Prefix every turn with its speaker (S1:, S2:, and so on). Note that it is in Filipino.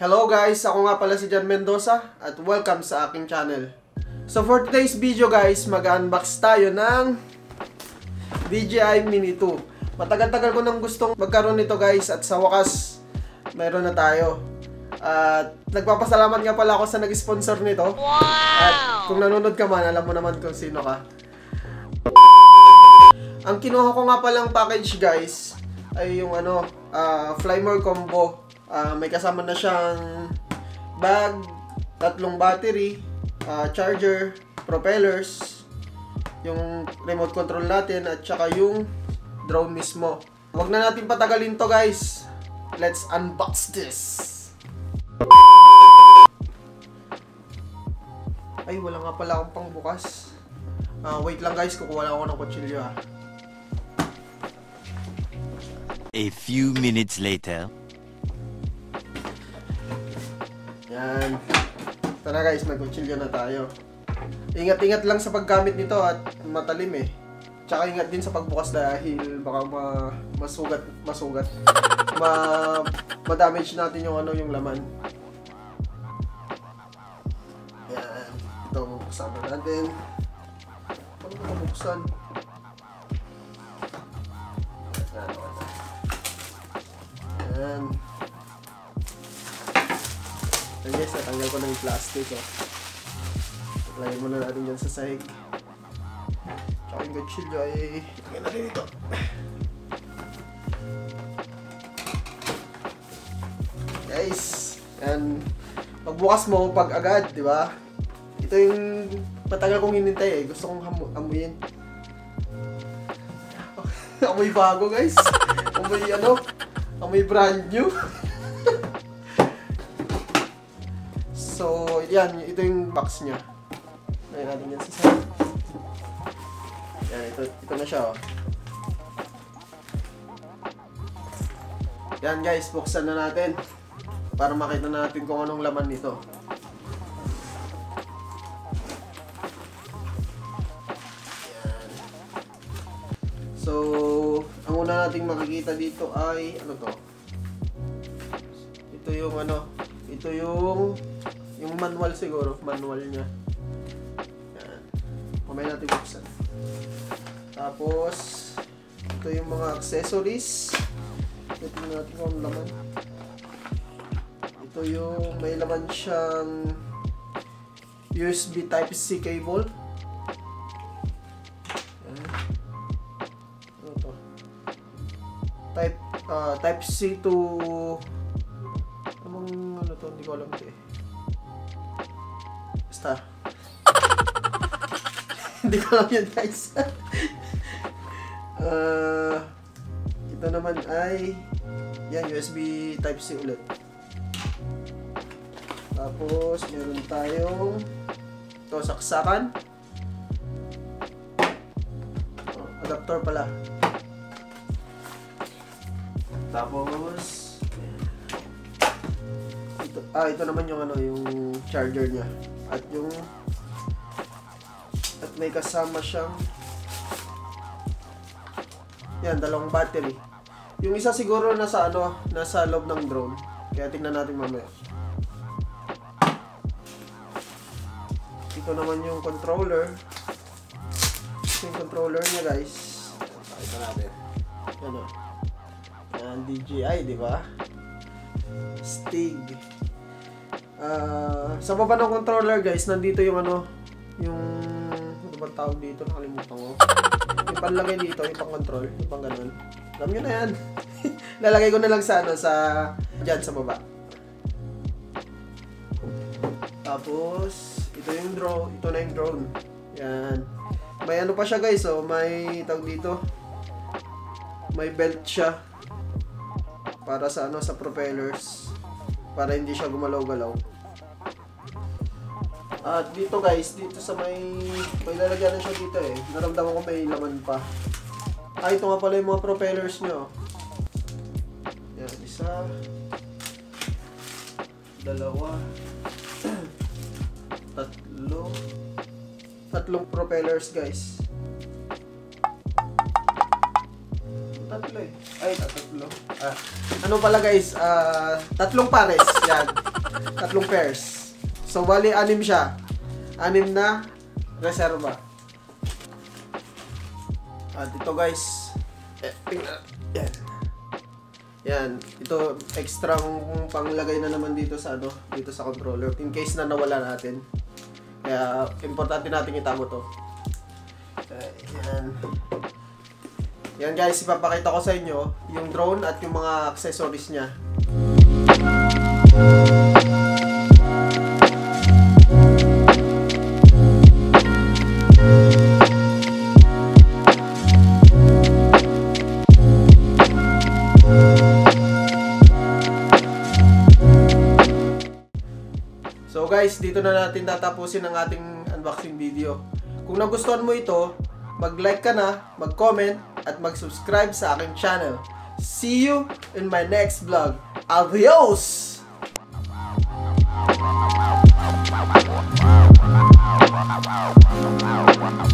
S1: Hello guys, ako nga pala si Jan Mendoza at welcome sa aking channel. So for today's video guys, mag-unbox tayo ng DJI Mini 2. Matagal-tagal ko nang gustong magkaroon nito guys at sa wakas, mayroon na tayo. At nagpapasalamat nga pala ako sa nag-sponsor nito. At kung nanonood ka man, alam mo naman kung sino ka. Ang kinuha ko nga palang package guys ay yung ano, uh, Flymore combo. Ah, may kasama na siyang bag, tatlong battery, ah, charger, propellers, yung remote control natin at saka yung drone mismo. Huwag na natin patagalin to guys. Let's unbox this. Ay, wala nga pala akong pangbukas. Ah, wait lang guys, kukuha lang ako ng kutsilyo ah.
S2: A few minutes later.
S1: Yan. Tara guys, magkutsilyo na tayo. Ingat-ingat lang sa paggamit nito at matalim eh. Tsaka ingat din sa pagbukas dahil baka ma masugat, masugat. Ma ma-damage natin yung ano yung laman. Yan. Ito, buksan na natin. Paano ko mabuksan? Yan. Yan. Ayan guys, natanggal ko yung plastic oh. Lagay muna natin dyan sa sahig. Tsaka yung kutsilyo ay... Lagyan natin ito. Guys, and pagbukas mo, pag agad, di ba? Ito yung matagal kong hinintay eh. Gusto kong hamu- amuyin. amoy bago guys. Amoy ano? Amoy brand new. So, yan, ito yung box niya. Lagyan natin yan sa side. Yan, ito, ito na siya, oh. Yan guys, buksan na natin. Para makita natin kung anong laman nito. So, ang una nating makikita dito ay, ano to? Ito yung ano, ito yung yung manual siguro, manual niya. Yan. Mamaya natin buksan. Tapos, ito yung mga accessories. Ito natin kung ano laman. Ito yung may laman siyang USB Type-C cable. Yan. Ano? Type, ah, Type-C to Anong ano to? Hindi ko alam ito eh. Basta. Hindi ko alam yun guys. uh, ito naman ay yan, USB Type-C ulit. Tapos, meron tayong ito, saksakan. Oh, adapter pala. Tapos, ito, ah, ito naman yung ano, yung charger niya. At yung at may kasama siyang yan, dalawang battery. Yung isa siguro nasa ano, nasa loob ng drone. Kaya tingnan natin mamaya. Ito naman yung controller. Ito yung controller niya, guys. Pakita natin. Yan o. Yan, DJI, di ba? Stig. Ah, sa baba ng controller guys, nandito yung ano, yung ano bang tawag dito, nakalimutan ko. Yung panlagay dito, yung pang control, yung pang ganun. Alam nyo na yan. Lalagay ko na lang sa ano, sa dyan sa baba. Tapos, ito yung drone, ito na yung drone. Yan. May ano pa siya guys, oh, may tawag dito. May belt siya. Para sa ano, sa propellers para hindi siya gumalaw-galaw. At dito guys, dito sa may may lalagyan siya dito eh. Naramdaman ko may laman pa. Ah, ito nga pala yung mga propellers nyo. Yan, isa. Dalawa. tatlo. Tatlong propellers guys. Tatlo eh. Ay, tatlo. Ah, ano pala guys, ah, tatlong pares. Yan. tatlong pairs. So, bali, anim siya. Anim na reserva. At ito guys, eh, tingnan, yan. Yan, ito extra panglagay na naman dito sa ano, dito sa controller in case na nawala natin. Kaya importante natin itago to. Eh, yan. Yan guys, ipapakita ko sa inyo yung drone at yung mga accessories niya. So guys, dito na natin tatapusin ang ating unboxing video. Kung nagustuhan mo ito, mag-like ka na, mag-comment, at mag-subscribe sa aking channel. See you in my next vlog. Adios!
S3: Wow, wow, wow.